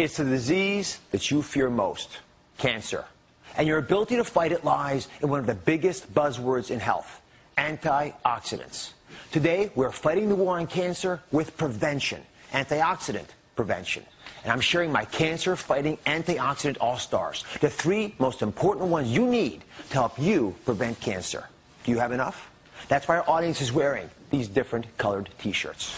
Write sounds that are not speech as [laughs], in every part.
It's the disease that you fear most, cancer. And your ability to fight it lies in one of the biggest buzzwords in health, antioxidants. Today, we're fighting the war on cancer with prevention, antioxidant prevention. And I'm sharing my cancer fighting antioxidant all stars, the three most important ones you need to help you prevent cancer. Do you have enough? That's why our audience is wearing these different colored t shirts.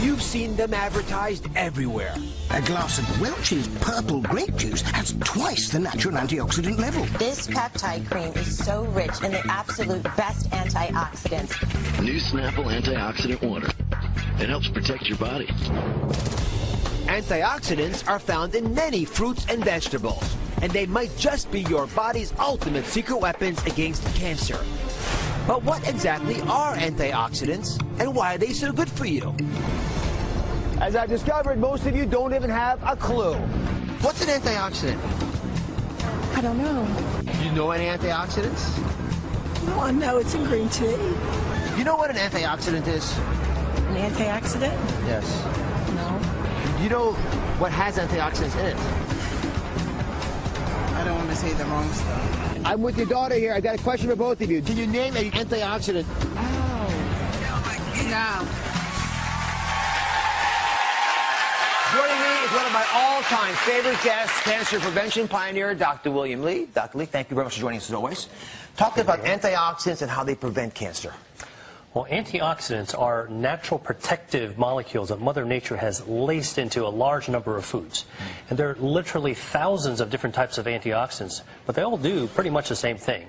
You've seen them advertised everywhere. A glass of Welch's purple grape juice has twice the natural antioxidant level. This peptide cream is so rich in the absolute best antioxidants. New Snapple Antioxidant Water. It helps protect your body. Antioxidants are found in many fruits and vegetables, and they might just be your body's ultimate secret weapons against cancer. But what exactly are antioxidants, and why are they so good for you? As I've discovered, most of you don't even have a clue. What's an antioxidant? I don't know. You know any antioxidants? No, I know it's in green tea. You know what an antioxidant is? An antioxidant? Yes. No. You know what has antioxidants in it? I don't want to say the wrong stuff. I'm with your daughter here. I got a question for both of you. Can you name an antioxidant? Oh. No. Joining me is one of my all-time favorite guests, cancer prevention pioneer, Dr. William Li. Dr. Li, thank you very much for joining us as always. Talking about antioxidants and how they prevent cancer. Well, antioxidants are natural protective molecules that Mother Nature has laced into a large number of foods. And there are literally thousands of different types of antioxidants, but they all do pretty much the same thing.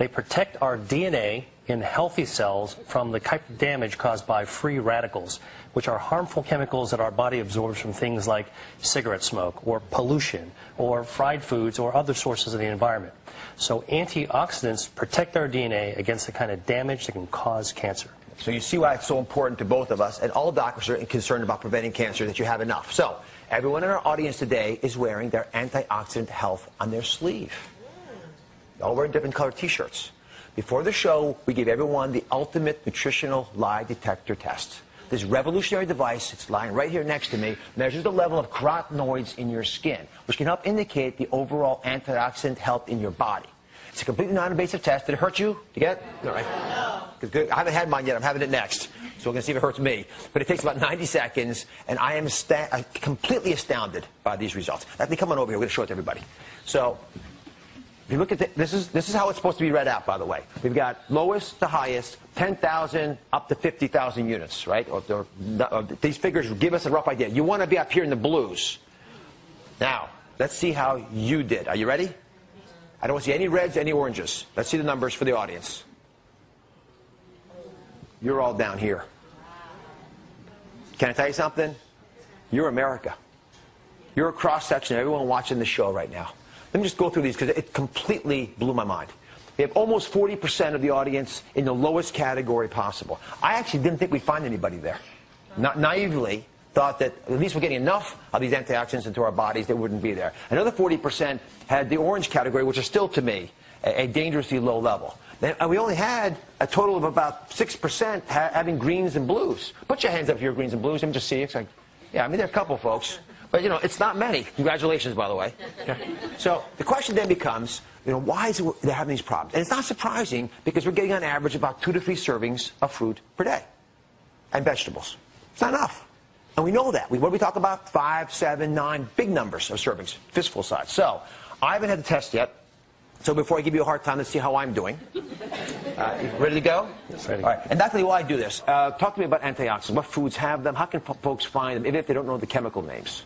They protect our DNA in healthy cells from the type of damage caused by free radicals, which are harmful chemicals that our body absorbs from things like cigarette smoke or pollution or fried foods or other sources of the environment. So antioxidants protect our DNA against the kind of damage that can cause cancer. So you see why it's so important to both of us, and all doctors are concerned about preventing cancer, that you have enough. So everyone in our audience today is wearing their antioxidant health on their sleeve. All wearing different colored t-shirts. Before the show, we gave everyone the ultimate nutritional lie detector test. This revolutionary device, it's lying right here next to me, measures the level of carotenoids in your skin, which can help indicate the overall antioxidant health in your body. It's a completely non-invasive test. Did it hurt you? You get it? All right. Good. I haven't had mine yet. I'm having it next. So we're going to see if it hurts me. But it takes about 90 seconds, and I am completely astounded by these results. Let me come on over here. We're going to show it to everybody. So if you look at the, this is this is how it's supposed to be read out. By the way, we've got lowest to highest, 10,000 up to 50,000 units, right? Or, or, or, these figures give us a rough idea. You want to be up here in the blues. Now, let's see how you did. Are you ready? I don't see any reds, any oranges. Let's see the numbers for the audience. You're all down here. Can I tell you something? You're America. You're a cross section of everyone watching the show right now. Let me just go through these because it completely blew my mind. We have almost 40% of the audience in the lowest category possible. I actually didn't think we'd find anybody there. Not naively thought that at least we're getting enough of these antioxidants into our bodies that wouldn't be there. Another 40% had the orange category, which is still to me a, a dangerously low level. And uh, we only had a total of about 6% ha having greens and blues. Put your hands up if you're greens and blues. Let me just see. It's like, yeah, I mean, there are a couple folks. But, you know, it's not many. Congratulations, by the way. So the question then becomes, you know, why is it they're having these problems? And it's not surprising because we're getting on average about two to three servings of fruit per day and vegetables. It's not enough. And we know that. We, what we talk about? Five, seven, nine, big numbers of servings, fistful size. So I haven't had the test yet. So before I give you a hard time, let's see how I'm doing. Uh, ready to go? Yes, ready. All right. And Dr. Li, while I do this, uh, talk to me about antioxidants. What foods have them? How can folks find them, even if they don't know the chemical names?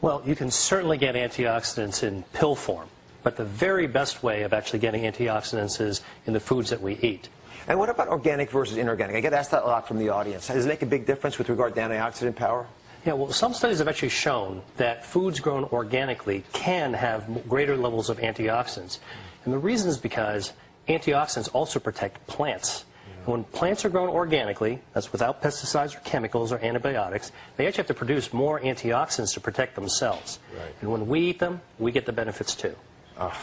Well, you can certainly get antioxidants in pill form, but the very best way of actually getting antioxidants is in the foods that we eat. And what about organic versus inorganic? I get asked that a lot from the audience. Does it make a big difference with regard to antioxidant power? Yeah, well, some studies have actually shown that foods grown organically can have greater levels of antioxidants. And the reason is because antioxidants also protect plants. And when plants are grown organically, that's without pesticides or chemicals or antibiotics, they actually have to produce more antioxidants to protect themselves. Right. And when we eat them, we get the benefits too. Oh.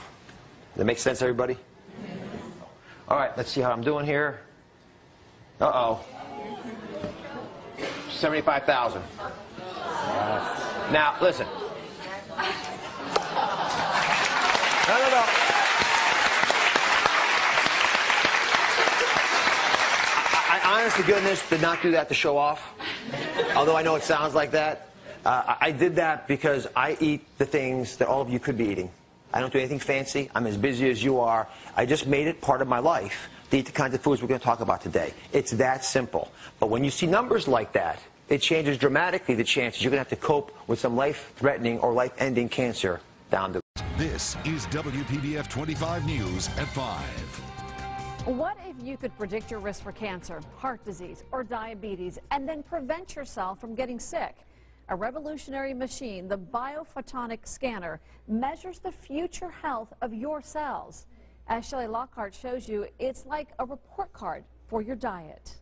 That makes sense, everybody? All right, let's see how I'm doing here. Uh-oh. 75,000. Now, listen. No, no, no. I, I honest to goodness did not do that to show off. Although I know it sounds like that. Uh, I did that because I eat the things that all of you could be eating. I don't do anything fancy. I'm as busy as you are. I just made it part of my life to eat the kinds of foods we're going to talk about today. It's that simple. But when you see numbers like that, it changes dramatically the chances you're going to have to cope with some life-threatening or life-ending cancer down the This is WPBF 25 News at 5. What if you could predict your risk for cancer, heart disease, or diabetes, and then prevent yourself from getting sick? A revolutionary machine, the biophotonic scanner, measures the future health of your cells. As Shelley Lockhart shows you, it's like a report card for your diet.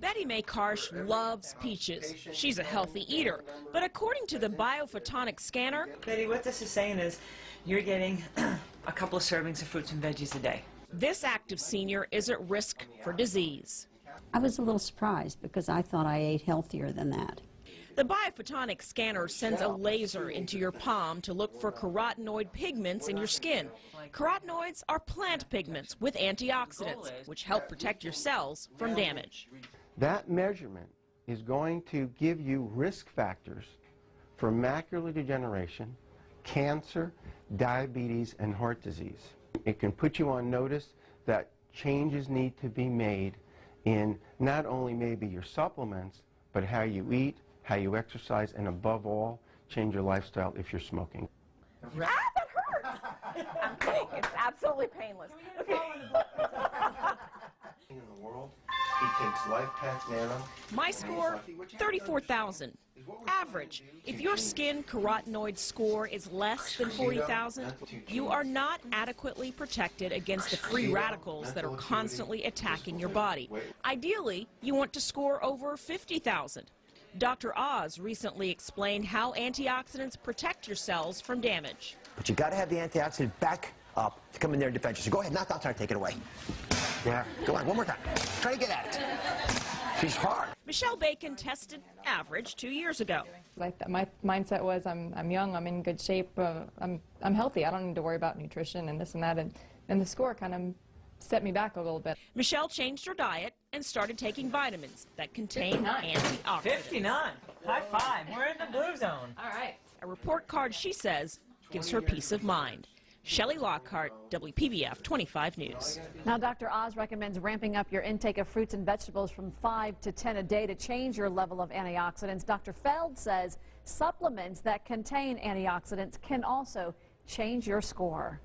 Betty Mae Karsh loves peaches. She's a healthy eater. But according to the biophotonic scanner, Betty, what this is saying is you're getting [clears throat] a couple of servings of fruits and veggies a day. This active senior is at risk for disease. I was a little surprised because I thought I ate healthier than that. The biophotonic scanner sends a laser into your palm to look for carotenoid pigments in your skin. Carotenoids are plant pigments with antioxidants, which help protect your cells from damage. That measurement is going to give you risk factors for macular degeneration, cancer, diabetes, and heart disease. It can put you on notice that changes need to be made in not only maybe your supplements, but how you eat, how you exercise, and above all, change your lifestyle if you're smoking. Ah, that hurts! I'm kidding. It's absolutely painless. [laughs] In the world, he takes LifePak Nano. My score, 34,000. Average. If your skin carotenoid score is less than 40,000, you are not adequately protected against the free radicals that are constantly attacking your body. Ideally, you want to score over 50,000. Dr. Oz recently explained how antioxidants protect your cells from damage. But you got to have the antioxidant back up to come in there and defend you. So go ahead, knock down, try take it away. Yeah, go on, one more time. Try to get at it. She's hard. Michelle Bacon tested average two years ago. Like that, my mindset was, I'm, I'm young, I'm in good shape, uh, I'm, I'm healthy. I don't need to worry about nutrition and this and that. And, and the score kind of set me back a little bit. Michelle changed her diet and started taking vitamins that contain antioxidants. 59. High five. We're in the blue zone. All right. A report card, she says, gives her peace of mind. Shelley Lockhart, WPBF 25 News. Now, Dr. Oz recommends ramping up your intake of fruits and vegetables from 5 to 10 a day to change your level of antioxidants. Dr. Feld says supplements that contain antioxidants can also change your score.